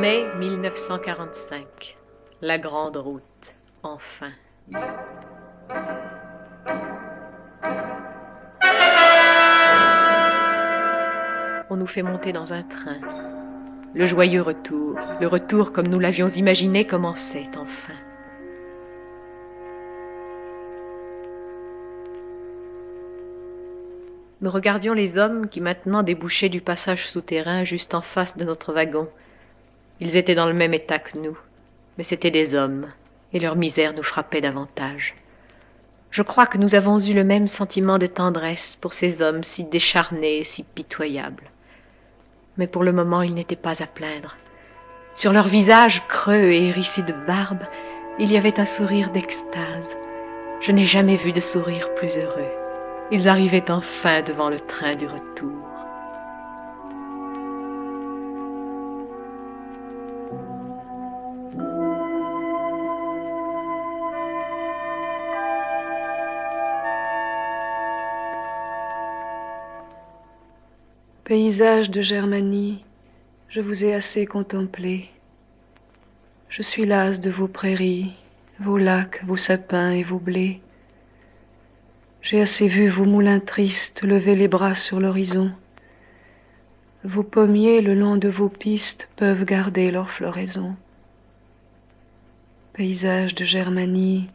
Mai 1945. La grande route. Enfin. On nous fait monter dans un train. Le joyeux retour, le retour comme nous l'avions imaginé commençait enfin. Nous regardions les hommes qui maintenant débouchaient du passage souterrain juste en face de notre wagon. Ils étaient dans le même état que nous, mais c'étaient des hommes, et leur misère nous frappait davantage. Je crois que nous avons eu le même sentiment de tendresse pour ces hommes si décharnés et si pitoyables. Mais pour le moment ils n'étaient pas à plaindre. Sur leurs visages creux et hérissés de barbe, il y avait un sourire d'extase. Je n'ai jamais vu de sourire plus heureux. Ils arrivaient enfin devant le train du retour. Paysage de Germanie, je vous ai assez contemplé. Je suis lasse de vos prairies, vos lacs, vos sapins et vos blés. J'ai assez vu vos moulins tristes lever les bras sur l'horizon. Vos pommiers le long de vos pistes peuvent garder leur floraison. Paysage de Germanie,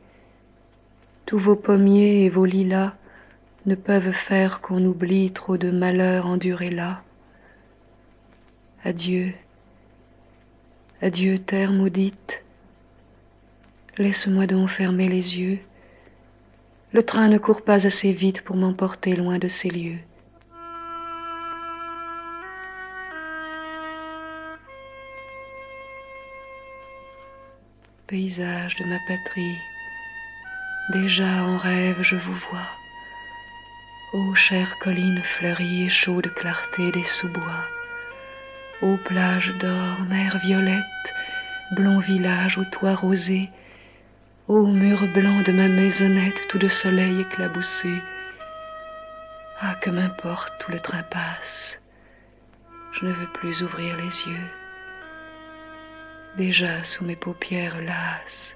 tous vos pommiers et vos lilas ne peuvent faire qu'on oublie trop de malheurs endurés là. Adieu, adieu terre maudite, laisse-moi donc fermer les yeux. Le train ne court pas assez vite pour m'emporter loin de ces lieux. Paysage de ma patrie, déjà en rêve je vous vois. Ô chère colline fleurie et chaude clarté des sous-bois, ô plage d'or, mer violette, blond village aux toits rosés, ô mur blanc de ma maisonnette tout de soleil éclaboussé, ah que m'importe où le train passe, je ne veux plus ouvrir les yeux, déjà sous mes paupières lasses,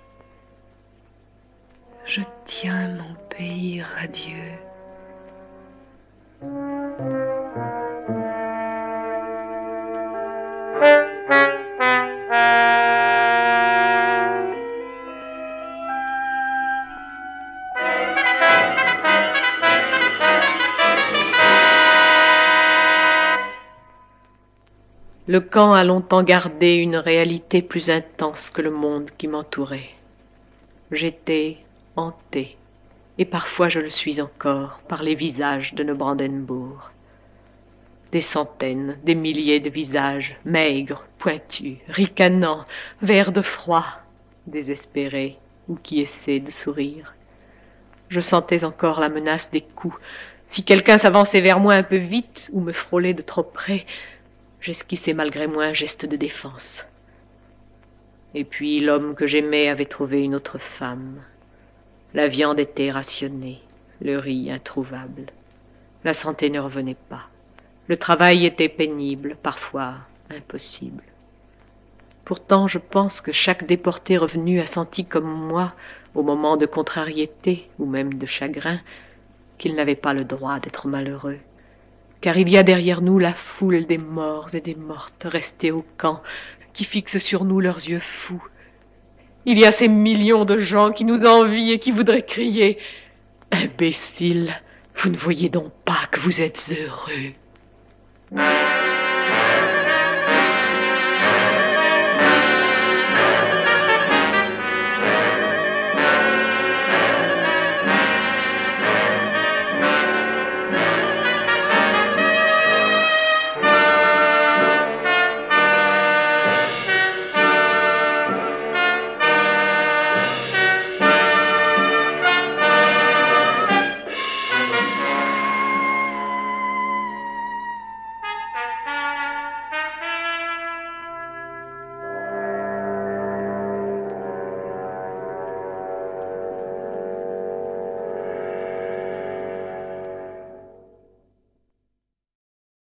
je tiens mon pays radieux. Le camp a longtemps gardé une réalité plus intense que le monde qui m'entourait. J'étais hanté, et parfois je le suis encore, par les visages de nos Brandenbourg. Des centaines, des milliers de visages, maigres, pointus, ricanants, verts de froid, désespérés, ou qui essaient de sourire. Je sentais encore la menace des coups. Si quelqu'un s'avançait vers moi un peu vite ou me frôlait de trop près, j'esquissais malgré moi un geste de défense. Et puis l'homme que j'aimais avait trouvé une autre femme. La viande était rationnée, le riz introuvable. La santé ne revenait pas. Le travail était pénible, parfois impossible. Pourtant, je pense que chaque déporté revenu a senti comme moi, au moment de contrariété ou même de chagrin, qu'il n'avait pas le droit d'être malheureux, car il y a derrière nous la foule des morts et des mortes restés au camp, qui fixent sur nous leurs yeux fous. Il y a ces millions de gens qui nous envient et qui voudraient crier ⁇ Imbécile, vous ne voyez donc pas que vous êtes heureux ⁇